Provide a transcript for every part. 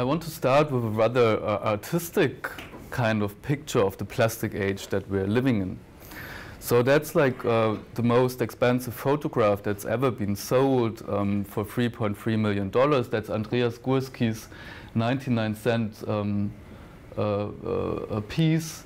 I want to start with a rather uh, artistic kind of picture of the plastic age that we're living in. So that's like uh, the most expensive photograph that's ever been sold um, for 3.3 million dollars. That's Andreas Gursky's 99 cent um, uh, uh, piece.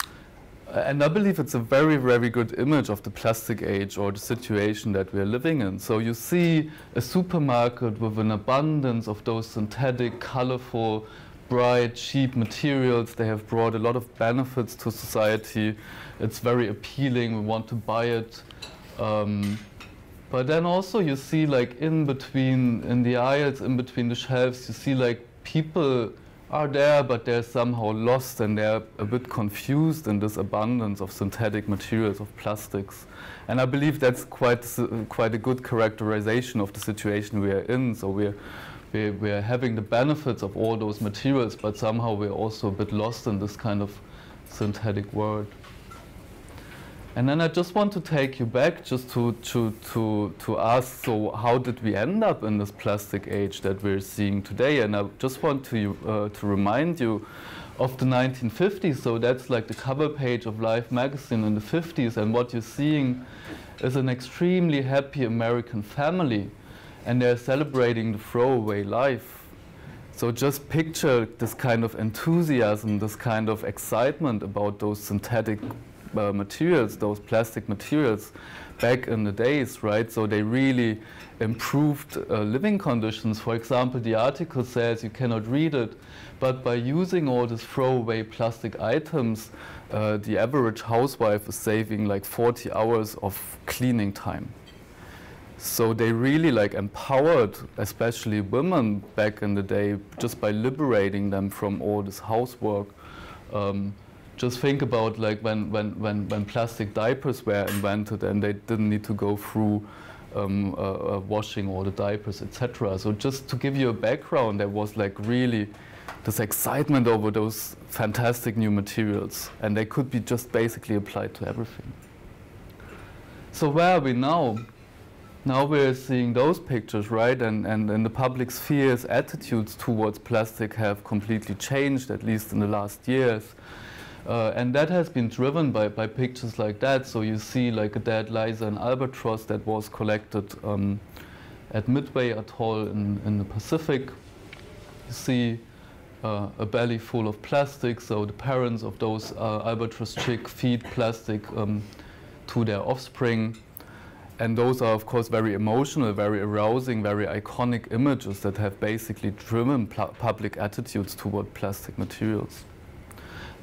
And I believe it's a very, very good image of the plastic age or the situation that we're living in. So you see a supermarket with an abundance of those synthetic, colorful, bright, cheap materials. They have brought a lot of benefits to society. It's very appealing. We want to buy it. Um, but then also you see like in between, in the aisles, in between the shelves, you see like people are there, but they're somehow lost and they're a bit confused in this abundance of synthetic materials, of plastics. And I believe that's quite, quite a good characterization of the situation we are in. So we're we, we are having the benefits of all those materials, but somehow we're also a bit lost in this kind of synthetic world. And then I just want to take you back just to, to, to, to ask, so how did we end up in this plastic age that we're seeing today? And I just want to, uh, to remind you of the 1950s. So that's like the cover page of Life magazine in the 50s. And what you're seeing is an extremely happy American family and they're celebrating the throwaway life. So just picture this kind of enthusiasm, this kind of excitement about those synthetic uh, materials, those plastic materials back in the days, right? So they really improved uh, living conditions. For example, the article says you cannot read it, but by using all these throwaway plastic items, uh, the average housewife is saving like 40 hours of cleaning time. So they really like empowered, especially women back in the day, just by liberating them from all this housework. Um, just think about like when, when, when, when plastic diapers were invented and they didn't need to go through um, uh, uh, washing all the diapers, etc. So just to give you a background, there was like really this excitement over those fantastic new materials, and they could be just basically applied to everything. So where are we now? now we're seeing those pictures, right? And, and, and the public sphere's attitudes towards plastic have completely changed, at least in the last years. Uh, and that has been driven by, by pictures like that. So you see like a dead Laysan and albatross that was collected um, at Midway Atoll in, in the Pacific. You see uh, a belly full of plastic. So the parents of those uh, albatross chick feed plastic um, to their offspring and those are, of course, very emotional, very arousing, very iconic images that have basically driven public attitudes toward plastic materials.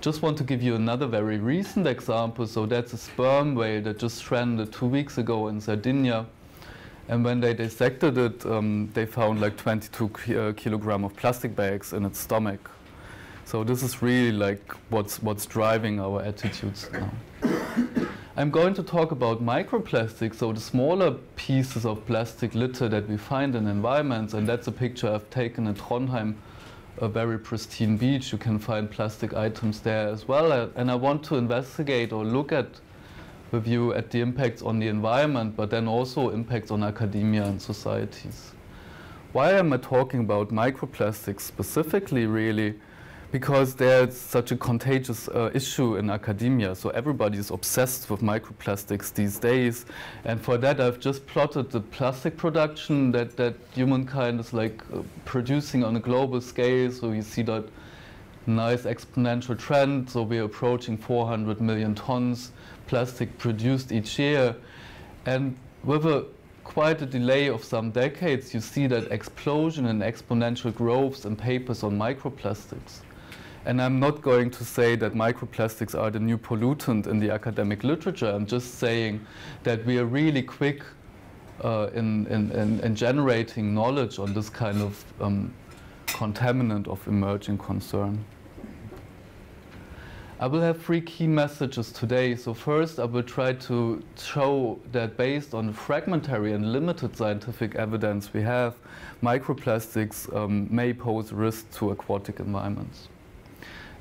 Just want to give you another very recent example. So that's a sperm whale that just stranded two weeks ago in Sardinia. And when they dissected it, um, they found like 22 ki uh, kilogram of plastic bags in its stomach. So this is really like what's, what's driving our attitudes now. I'm going to talk about microplastics, so the smaller pieces of plastic litter that we find in environments, and that's a picture I've taken in Trondheim, a very pristine beach. You can find plastic items there as well, uh, and I want to investigate or look at with you at the impacts on the environment, but then also impacts on academia and societies. Why am I talking about microplastics specifically, really? Because there's such a contagious uh, issue in academia. So everybody is obsessed with microplastics these days. And for that, I've just plotted the plastic production that, that humankind is like uh, producing on a global scale. So you see that nice exponential trend. So we're approaching 400 million tons plastic produced each year. And with a quite a delay of some decades, you see that explosion and exponential growths in papers on microplastics. And I'm not going to say that microplastics are the new pollutant in the academic literature. I'm just saying that we are really quick uh, in, in, in, in, generating knowledge on this kind of um, contaminant of emerging concern. I will have three key messages today. So first, I will try to show that based on fragmentary and limited scientific evidence we have, microplastics um, may pose risk to aquatic environments.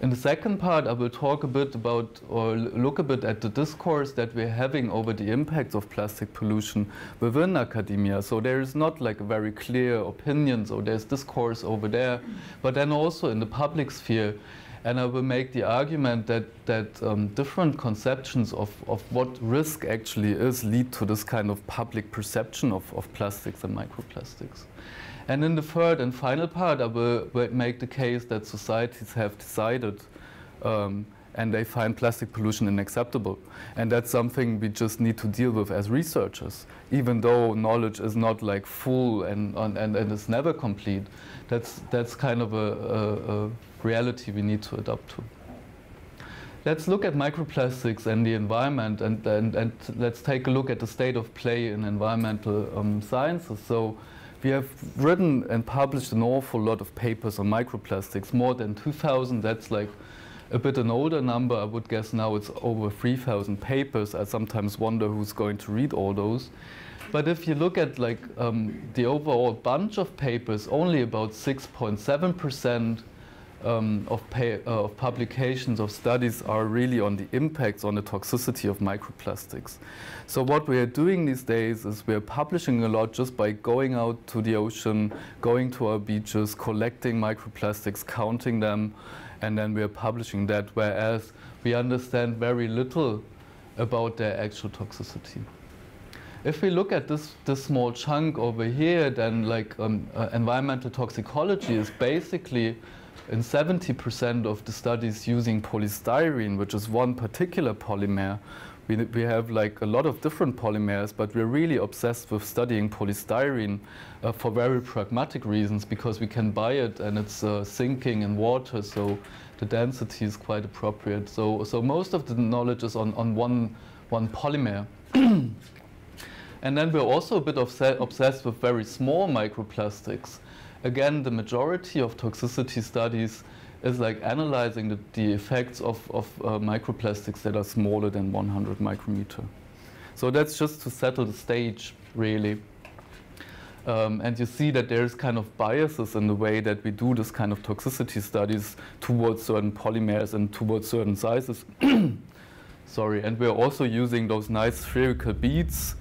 In the second part, I will talk a bit about or look a bit at the discourse that we're having over the impacts of plastic pollution within academia. So there is not like a very clear opinion, so there's discourse over there, but then also in the public sphere. And I will make the argument that, that um, different conceptions of, of what risk actually is lead to this kind of public perception of, of plastics and microplastics. And in the third and final part, I will, make the case that societies have decided um, and they find plastic pollution unacceptable. And that's something we just need to deal with as researchers. Even though knowledge is not like full and, and, and it's never complete, that's, that's kind of a, a, a reality we need to adapt to. Let's look at microplastics and the environment and, and, and let's take a look at the state of play in environmental um, sciences. So we have written and published an awful lot of papers on microplastics, more than 2,000. That's like a bit an older number. I would guess now it's over 3,000 papers. I sometimes wonder who's going to read all those. But if you look at like um, the overall bunch of papers, only about 6.7 percent um, of, uh, of, publications of studies are really on the impacts on the toxicity of microplastics. So what we are doing these days is we are publishing a lot just by going out to the ocean, going to our beaches, collecting microplastics, counting them, and then we are publishing that, whereas we understand very little about their actual toxicity. If we look at this, this small chunk over here, then like um, uh, environmental toxicology is basically in 70% of the studies using polystyrene, which is one particular polymer, we, we have like a lot of different polymers, but we're really obsessed with studying polystyrene uh, for very pragmatic reasons because we can buy it and it's uh, sinking in water, so the density is quite appropriate. So, so most of the knowledge is on, on one, one polymer. and then we're also a bit obsessed with very small microplastics again, the majority of toxicity studies is like analyzing the, the effects of, of uh, microplastics that are smaller than 100 micrometer. So that's just to settle the stage, really. Um, and you see that there's kind of biases in the way that we do this kind of toxicity studies towards certain polymers and towards certain sizes. Sorry, and we're also using those nice spherical beads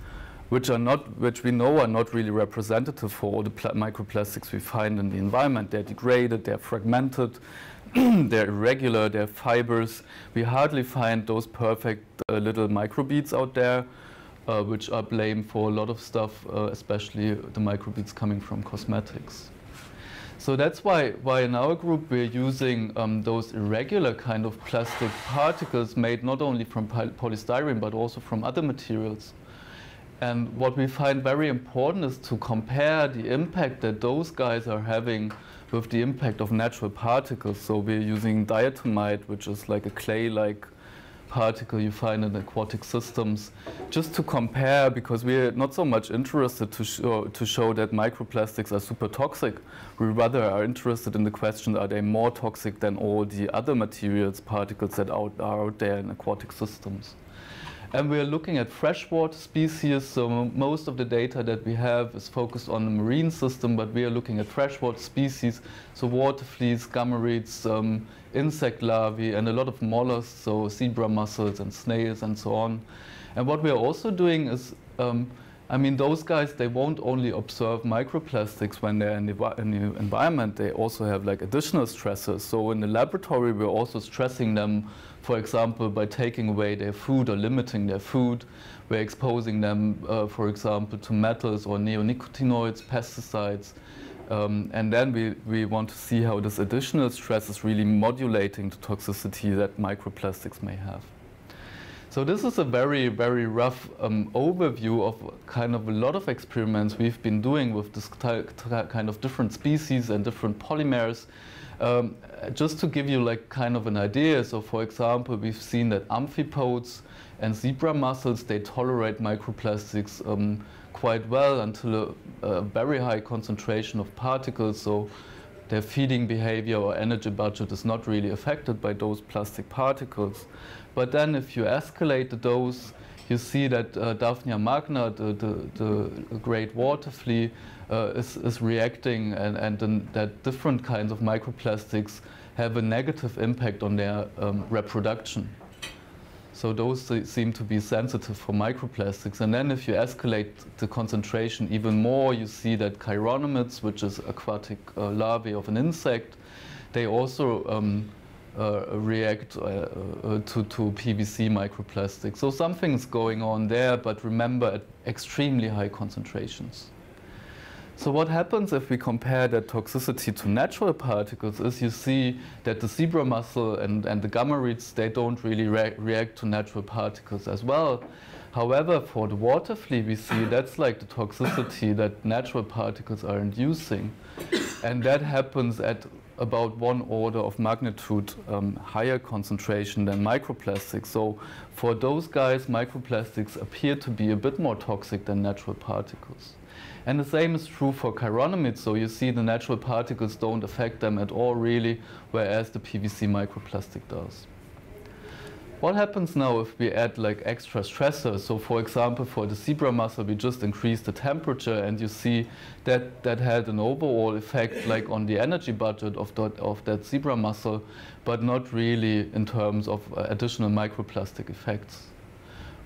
which are not, which we know are not really representative for all the microplastics we find in the environment. They're degraded, they're fragmented, they're irregular, they're fibers. We hardly find those perfect uh, little microbeads out there, uh, which are blamed for a lot of stuff, uh, especially the microbeads coming from cosmetics. So that's why, why in our group we're using um, those irregular kind of plastic particles made not only from polystyrene but also from other materials. And what we find very important is to compare the impact that those guys are having with the impact of natural particles. So we're using diatomite, which is like a clay-like particle you find in aquatic systems, just to compare because we're not so much interested to show, to show that microplastics are super toxic. We rather are interested in the question, are they more toxic than all the other materials, particles that out, are out there in aquatic systems. And we're looking at freshwater species, so most of the data that we have is focused on the marine system, but we are looking at freshwater species, so water fleas, gammarids, um, insect larvae, and a lot of mollusks, so zebra mussels and snails and so on. And what we are also doing is um, I mean, those guys, they won't only observe microplastics when they're in the, in the, environment, they also have like additional stressors. So in the laboratory, we're also stressing them, for example, by taking away their food or limiting their food. We're exposing them, uh, for example, to metals or neonicotinoids, pesticides. Um, and then we, we want to see how this additional stress is really modulating the toxicity that microplastics may have. So this is a very, very rough um, overview of kind of a lot of experiments we've been doing with this kind of different species and different polymers. Um, just to give you like kind of an idea, so for example, we've seen that amphipods and zebra mussels, they tolerate microplastics um, quite well until a, a, very high concentration of particles. So their feeding behavior or energy budget is not really affected by those plastic particles. But then if you escalate the dose, you see that uh, Daphnia magna, the, the, the great water flea, uh, is, is reacting and, and that different kinds of microplastics have a negative impact on their um, reproduction. So those seem to be sensitive for microplastics. And then if you escalate the concentration even more, you see that chironomids, which is aquatic uh, larvae of an insect, they also um, react uh, uh to, to PVC microplastics. So something's going on there, but remember at extremely high concentrations. So what happens if we compare that toxicity to natural particles is you see that the zebra mussel and, and the gammarids, they don't really re react to natural particles as well. However, for the water flea, we see that's like the toxicity that natural particles are inducing. And that happens at about one order of magnitude um, higher concentration than microplastics. So for those guys, microplastics appear to be a bit more toxic than natural particles. And the same is true for chironomids. So you see the natural particles don't affect them at all really, whereas the PVC microplastic does. What happens now if we add like extra stressors? So for example, for the zebra mussel, we just increase the temperature and you see that that had an overall effect like on the energy budget of that, of that zebra mussel, but not really in terms of uh, additional microplastic effects.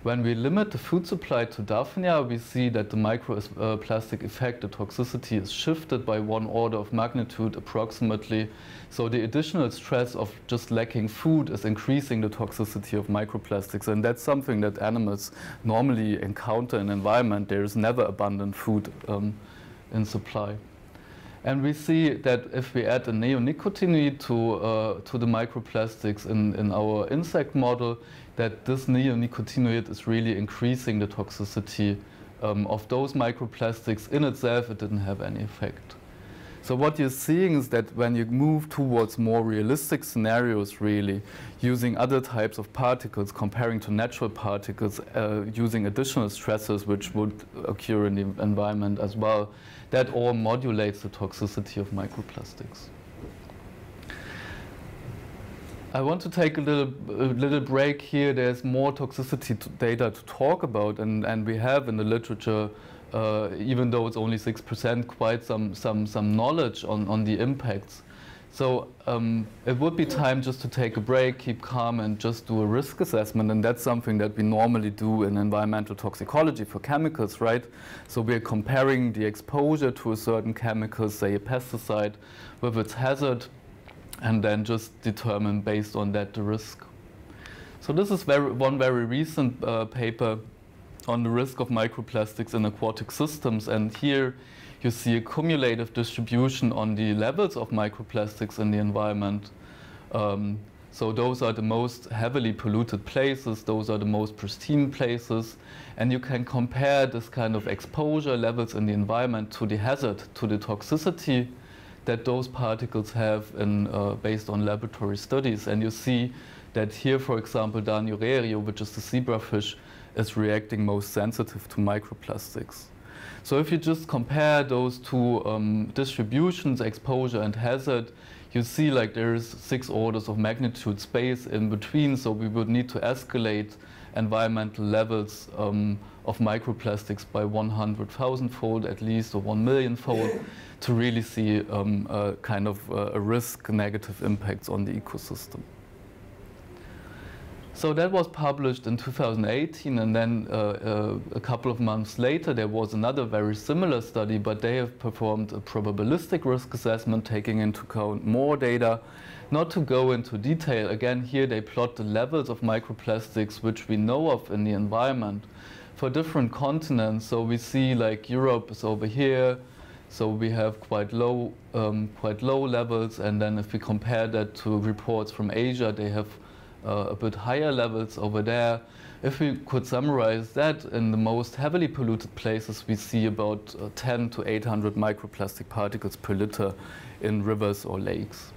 When we limit the food supply to Daphnia, we see that the microplastic effect, the toxicity, is shifted by one order of magnitude approximately. So the additional stress of just lacking food is increasing the toxicity of microplastics. And that's something that animals normally encounter in environment. There is never abundant food um, in supply. And we see that if we add a neonicotinoid to, uh, to the microplastics in, in our insect model, that this neonicotinoid is really increasing the toxicity um, of those microplastics. In itself, it didn't have any effect. So what you're seeing is that when you move towards more realistic scenarios, really, using other types of particles, comparing to natural particles, uh, using additional stresses which would occur in the environment as well, that all modulates the toxicity of microplastics. I want to take a little, a little break here. There's more toxicity to data to talk about, and, and we have in the literature, uh, even though it's only 6%, quite some, some, some knowledge on, on the impacts. So um, it would be time just to take a break, keep calm, and just do a risk assessment. And that's something that we normally do in environmental toxicology for chemicals, right? So we're comparing the exposure to a certain chemical, say a pesticide, with its hazard and then just determine based on that the risk. So this is very, one very recent uh, paper on the risk of microplastics in aquatic systems and here you see a cumulative distribution on the levels of microplastics in the environment. Um, so those are the most heavily polluted places, those are the most pristine places, and you can compare this kind of exposure levels in the environment to the hazard, to the toxicity that those particles have in, uh, based on laboratory studies. And you see that here, for example, Danio rerio, which is the zebrafish, is reacting most sensitive to microplastics. So if you just compare those two um, distributions, exposure and hazard, you see like there's six orders of magnitude space in between, so we would need to escalate environmental levels um, of microplastics by 100,000 fold at least, or 1 million fold, to really see um, kind of uh, a risk negative impacts on the ecosystem. So that was published in 2018, and then uh, uh, a couple of months later, there was another very similar study, but they have performed a probabilistic risk assessment, taking into account more data. Not to go into detail, again, here they plot the levels of microplastics which we know of in the environment for different continents. So we see like Europe is over here, so we have quite low, um, quite low levels, and then if we compare that to reports from Asia, they have uh, a bit higher levels over there. If we could summarize that, in the most heavily polluted places, we see about uh, 10 to 800 microplastic particles per liter in rivers or lakes.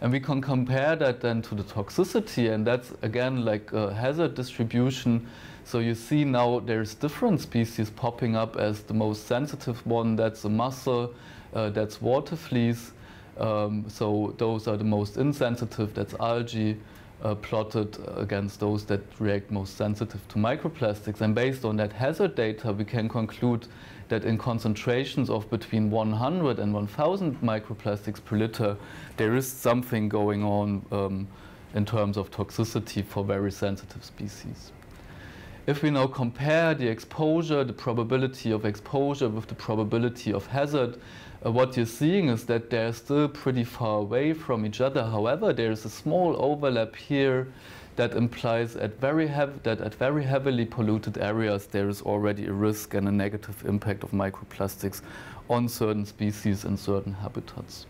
And we can compare that then to the toxicity, and that's again like a hazard distribution so you see now there's different species popping up as the most sensitive one. That's a mussel, uh, that's water fleas. Um, so those are the most insensitive, that's algae. uh, plotted against those that react most sensitive to microplastics. And based on that hazard data, we can conclude that in concentrations of between 100 and 1000 microplastics per liter, there is something going on um, in terms of toxicity for very sensitive species. If we now compare the exposure, the probability of exposure with the probability of hazard, uh, what you're seeing is that they're still pretty far away from each other. However, there is a small overlap here that implies at very that at very heavily polluted areas there is already a risk and a negative impact of microplastics on certain species and certain habitats.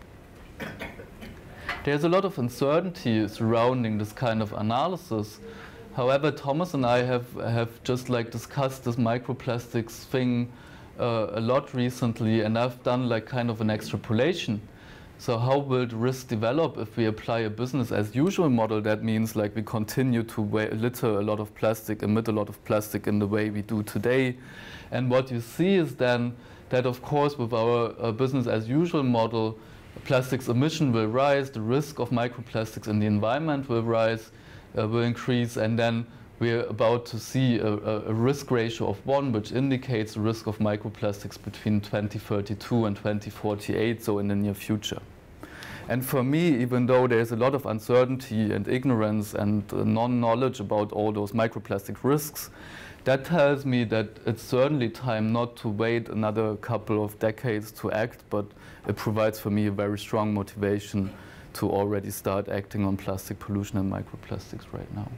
There's a lot of uncertainty surrounding this kind of analysis. However, Thomas and I have, have just like discussed this microplastics thing uh, a lot recently and I've done like kind of an extrapolation. So how will the risk develop if we apply a business as usual model? That means like we continue to litter a lot of plastic, emit a lot of plastic in the way we do today. And what you see is then that of course with our uh, business as usual model, plastics emission will rise, the risk of microplastics in the environment will rise, will increase, and then we're about to see a, a, risk ratio of one, which indicates the risk of microplastics between 2032 and 2048, so in the near future. And for me, even though there's a lot of uncertainty and ignorance and uh, non-knowledge about all those microplastic risks, that tells me that it's certainly time not to wait another couple of decades to act, but it provides for me a very strong motivation to already start acting on plastic pollution and microplastics right now.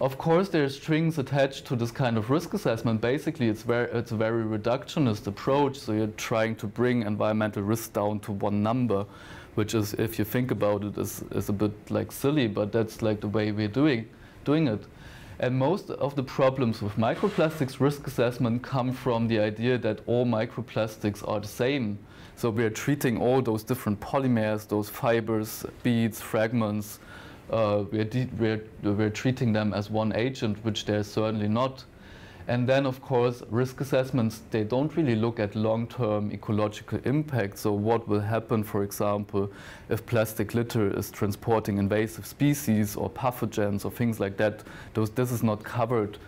Of course, there are strings attached to this kind of risk assessment. Basically, it's, very, it's a very reductionist approach. So you're trying to bring environmental risk down to one number, which is, if you think about it, is, is a bit like silly, but that's like the way we're doing, doing it. And most of the problems with microplastics risk assessment come from the idea that all microplastics are the same. So we're treating all those different polymers, those fibers, beads, fragments, uh, we're, we're, we're treating them as one agent, which they're certainly not. And then, of course, risk assessments, they don't really look at long-term ecological impact. So what will happen, for example, if plastic litter is transporting invasive species or pathogens or things like that. Those, this is not covered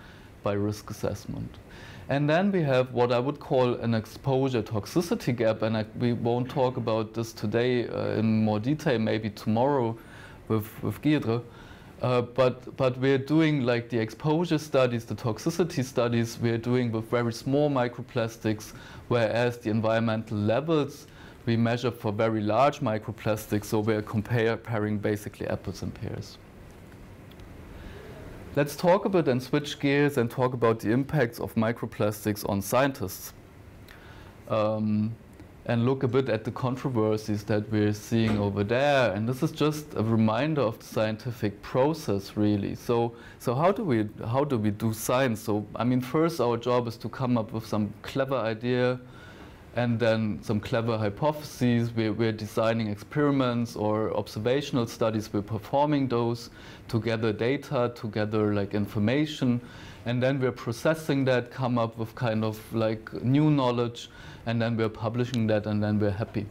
by risk assessment. And then we have what I would call an exposure toxicity gap. And I, we won't talk about this today uh, in more detail, maybe tomorrow with, with Giedre. Uh, but, but we're doing like the exposure studies, the toxicity studies, we're doing with very small microplastics, whereas the environmental levels we measure for very large microplastics, so we're comparing basically apples and pears. Let's talk a bit and switch gears and talk about the impacts of microplastics on scientists. Um, and look a bit at the controversies that we're seeing over there. And this is just a reminder of the scientific process, really. So, so how do we how do we do science? So, I mean, first our job is to come up with some clever idea, and then some clever hypotheses. We're, we're designing experiments or observational studies. We're performing those to gather data, to gather like information, and then we're processing that, come up with kind of like new knowledge and then we're publishing that and then we're happy.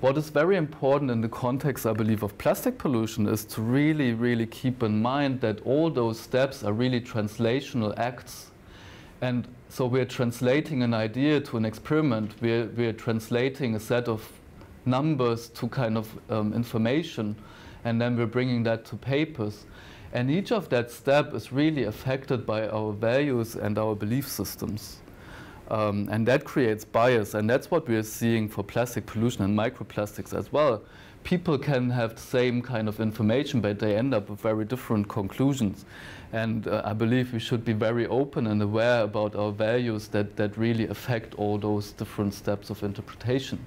What is very important in the context, I believe, of plastic pollution is to really, really keep in mind that all those steps are really translational acts. And so we're translating an idea to an experiment. We're, we're translating a set of numbers to kind of um, information, and then we're bringing that to papers. And each of that step is really affected by our values and our belief systems. Um, and that creates bias, and that's what we're seeing for plastic pollution and microplastics as well. People can have the same kind of information, but they end up with very different conclusions. And uh, I believe we should be very open and aware about our values that, that really affect all those different steps of interpretation.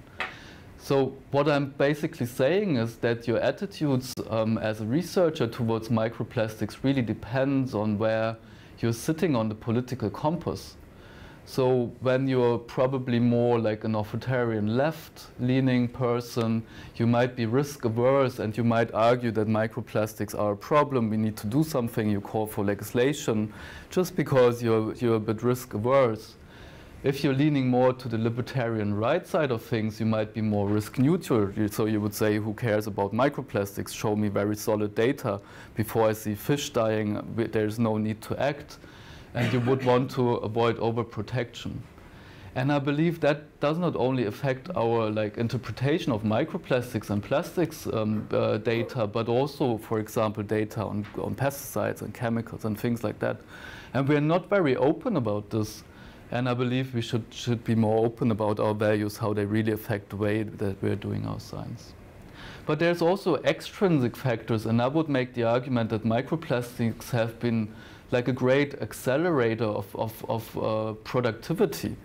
So what I'm basically saying is that your attitudes um, as a researcher towards microplastics really depends on where you're sitting on the political compass. So when you're probably more like an authoritarian left-leaning person, you might be risk-averse and you might argue that microplastics are a problem, we need to do something, you call for legislation, just because you're, you're a bit risk-averse. If you're leaning more to the libertarian right side of things, you might be more risk neutral. So you would say, who cares about microplastics? Show me very solid data. Before I see fish dying, there's no need to act. And you would want to avoid overprotection. And I believe that does not only affect our like interpretation of microplastics and plastics um, uh, data, but also, for example, data on, on pesticides and chemicals and things like that. And we're not very open about this. And I believe we should, should be more open about our values, how they really affect the way that we're doing our science. But there's also extrinsic factors, and I would make the argument that microplastics have been like a great accelerator of, of, of uh, productivity.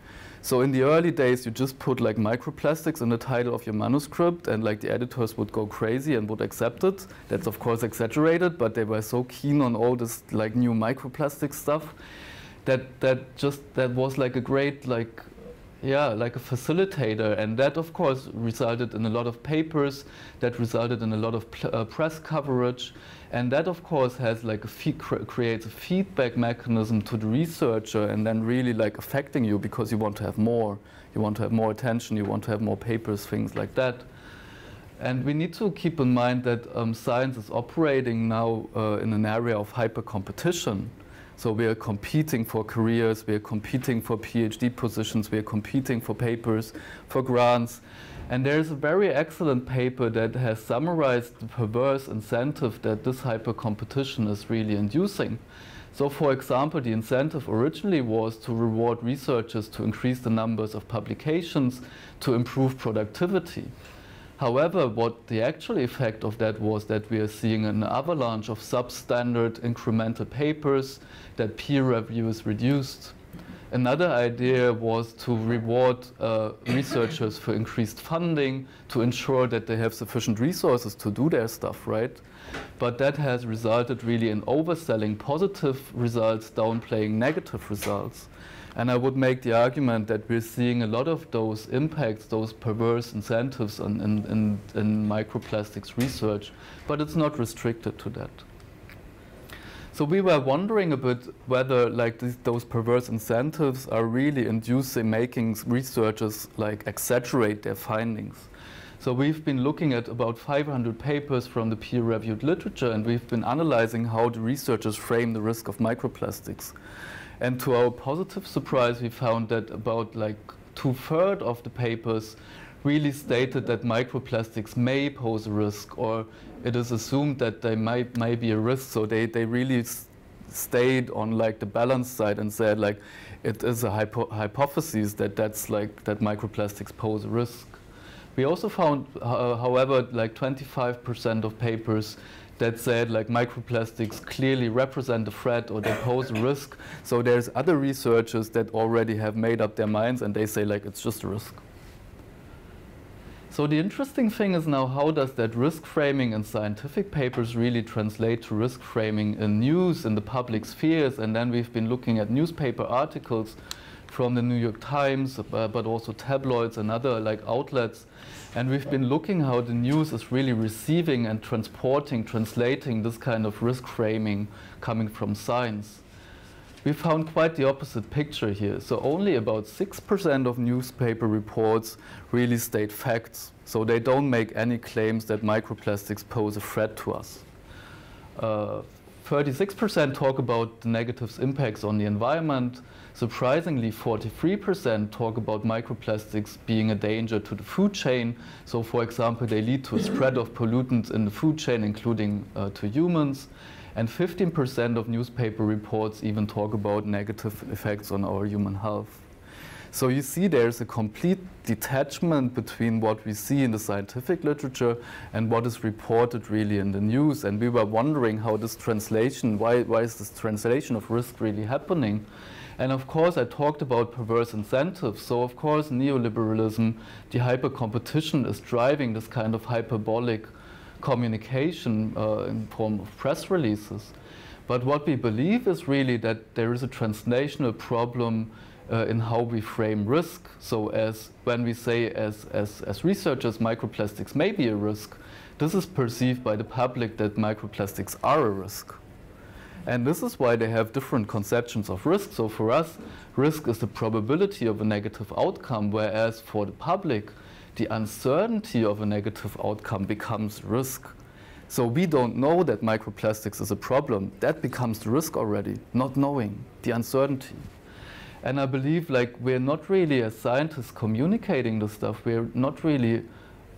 So in the early days, you just put like microplastics in the title of your manuscript, and like the editors would go crazy and would accept it. That's of course exaggerated, but they were so keen on all this like new microplastic stuff that that just that was like a great like yeah, like a facilitator. And that, of course, resulted in a lot of papers, that resulted in a lot of uh, press coverage. And that, of course, has like a creates a feedback mechanism to the researcher and then really like affecting you because you want to have more. You want to have more attention, you want to have more papers, things like that. And we need to keep in mind that um, science is operating now uh, in an area of hyper competition. So we are competing for careers, we are competing for PhD positions, we are competing for papers, for grants. And there's a very excellent paper that has summarized the perverse incentive that this hyper competition is really inducing. So for example, the incentive originally was to reward researchers to increase the numbers of publications to improve productivity. However, what the actual effect of that was that we are seeing an avalanche of substandard incremental papers, that peer review is reduced. Another idea was to reward uh, researchers for increased funding to ensure that they have sufficient resources to do their stuff, right? But that has resulted really in overselling positive results, downplaying negative results. And I would make the argument that we're seeing a lot of those impacts, those perverse incentives in, in, in, in microplastics research, but it's not restricted to that. So we were wondering a bit whether like those perverse incentives are really inducing making researchers like exaggerate their findings. So we've been looking at about 500 papers from the peer-reviewed literature and we've been analyzing how the researchers frame the risk of microplastics. And to our positive surprise, we found that about like two-thirds of the papers really stated that microplastics may pose a risk or it is assumed that they might, might be a risk. So they, they really stayed on like the balance side and said like it is a hypo hypothesis that that's like that microplastics pose a risk. We also found, uh, however, like 25% of papers that said like microplastics clearly represent a threat or they pose a risk. So there's other researchers that already have made up their minds and they say like it's just a risk. So the interesting thing is now how does that risk framing in scientific papers really translate to risk framing in news in the public spheres and then we've been looking at newspaper articles from the New York Times, uh, but also tabloids and other like outlets. And we've been looking how the news is really receiving and transporting, translating this kind of risk framing coming from science. We found quite the opposite picture here. So only about 6% of newspaper reports really state facts. So they don't make any claims that microplastics pose a threat to us. Uh, 36% talk about the negative impacts on the environment. Surprisingly, 43% talk about microplastics being a danger to the food chain. So, for example, they lead to a spread of pollutants in the food chain, including uh, to humans. And 15% of newspaper reports even talk about negative effects on our human health. So you see there's a complete detachment between what we see in the scientific literature and what is reported really in the news. And we were wondering how this translation, why, why is this translation of risk really happening? And of course, I talked about perverse incentives. So of course, neoliberalism, the hyper-competition is driving this kind of hyperbolic communication uh, in form of press releases. But what we believe is really that there is a translational problem uh, in how we frame risk. So as when we say as, as, as researchers microplastics may be a risk, this is perceived by the public that microplastics are a risk. And this is why they have different conceptions of risk. So for us, risk is the probability of a negative outcome, whereas for the public, the uncertainty of a negative outcome becomes risk. So we don't know that microplastics is a problem. That becomes the risk already, not knowing, the uncertainty. And I believe like we're not really as scientists communicating this stuff, we're not really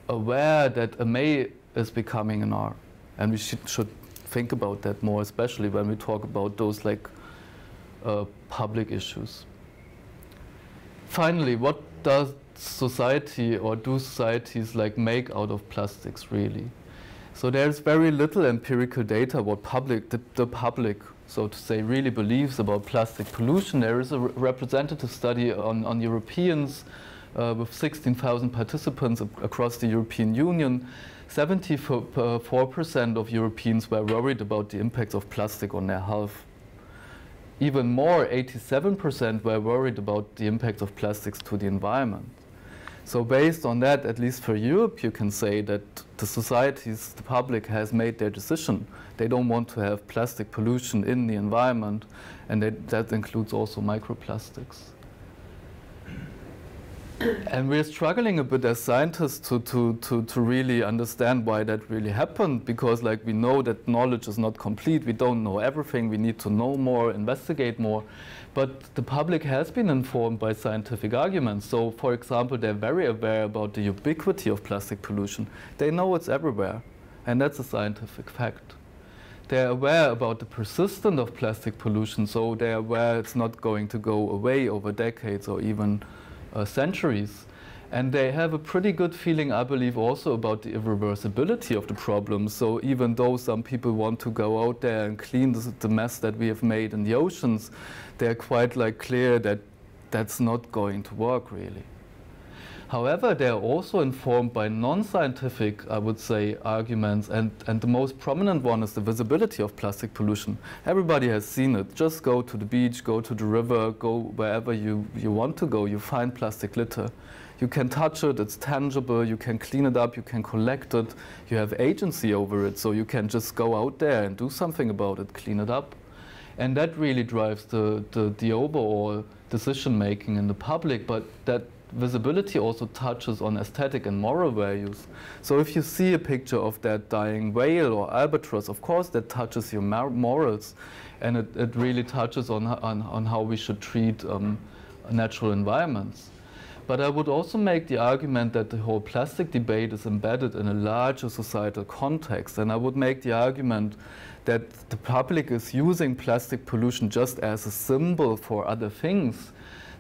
aware that a may is becoming an R. And we should, should think about that more, especially when we talk about those like uh, public issues. Finally, what does society or do societies like make out of plastics really? So there's very little empirical data what public, the, the public, so to say, really believes about plastic pollution. There is a re representative study on, on Europeans uh, with 16,000 participants across the European Union. 74% of Europeans were worried about the impacts of plastic on their health. Even more, 87% were worried about the impacts of plastics to the environment. So based on that, at least for Europe, you can say that the societies, the public has made their decision. They don't want to have plastic pollution in the environment, and that, that includes also microplastics. and we're struggling a bit as scientists to, to, to, to really understand why that really happened because like we know that knowledge is not complete we don't know everything we need to know more investigate more but the public has been informed by scientific arguments. So, for example, they're very aware about the ubiquity of plastic pollution. They know it's everywhere, and that's a scientific fact. They're aware about the persistence of plastic pollution, so they're aware it's not going to go away over decades or even Uh, centuries. And they have a pretty good feeling, I believe, also about the irreversibility of the problem. So even though some people want to go out there and clean the, the mess that we have made in the oceans, they're quite like clear that that's not going to work really. However, they are also informed by non-scientific, I would say, arguments, and, and the most prominent one is the visibility of plastic pollution. Everybody has seen it. Just go to the beach, go to the river, go wherever you, you want to go, you find plastic litter. You can touch it, it's tangible, you can clean it up, you can collect it, you have agency over it, so you can just go out there and do something about it, clean it up. And that really drives the, the, the overall decision making in the public, but that visibility also touches on aesthetic and moral values. So if you see a picture of that dying whale or albatross, of course that touches your morals, and it, it really touches on, on, on how we should treat um, natural environments. But I would also make the argument that the whole plastic debate is embedded in a larger societal context. And I would make the argument that the public is using plastic pollution just as a symbol for other things.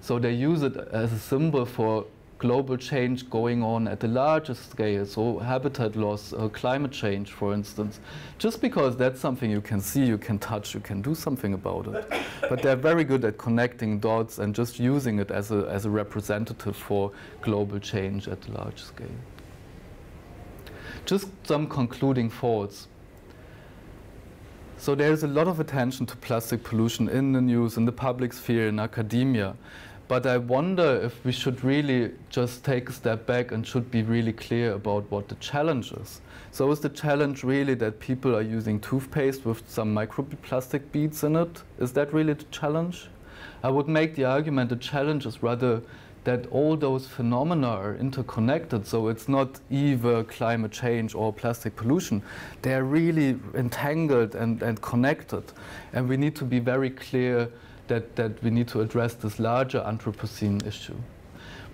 So they use it as a symbol for global change going on at the largest scale, so habitat loss, uh, climate change, for instance. Just because that's something you can see, you can touch, you can do something about it. But they're very good at connecting dots and just using it as a, as a representative for global change at the large scale. Just some concluding thoughts. So there's a lot of attention to plastic pollution in the news, in the public sphere, in academia. But I wonder if we should really just take a step back and should be really clear about what the challenge is. So is the challenge really that people are using toothpaste with some microplastic beads in it? Is that really the challenge? I would make the argument the challenge is rather that all those phenomena are interconnected. So it's not either climate change or plastic pollution. They're really entangled and, and connected. And we need to be very clear that, that we need to address this larger Anthropocene issue.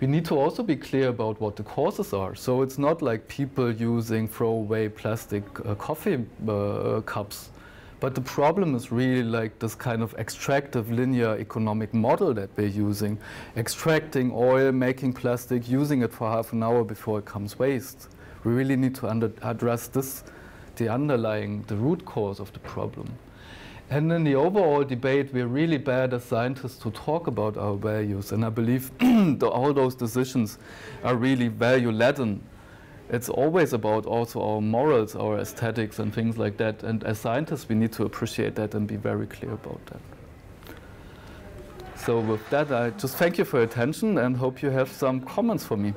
We need to also be clear about what the causes are. So it's not like people using throwaway plastic uh, coffee uh, cups. But the problem is really like this kind of extractive linear economic model that we're using. Extracting oil, making plastic, using it for half an hour before it comes waste. We really need to address this, the underlying, the root cause of the problem. And in the overall debate, we're really bad as scientists to talk about our values. And I believe the, all those decisions are really value laden. It's always about also our morals, our aesthetics, and things like that. And as scientists, we need to appreciate that and be very clear about that. So with that, I just thank you for your attention and hope you have some comments for me.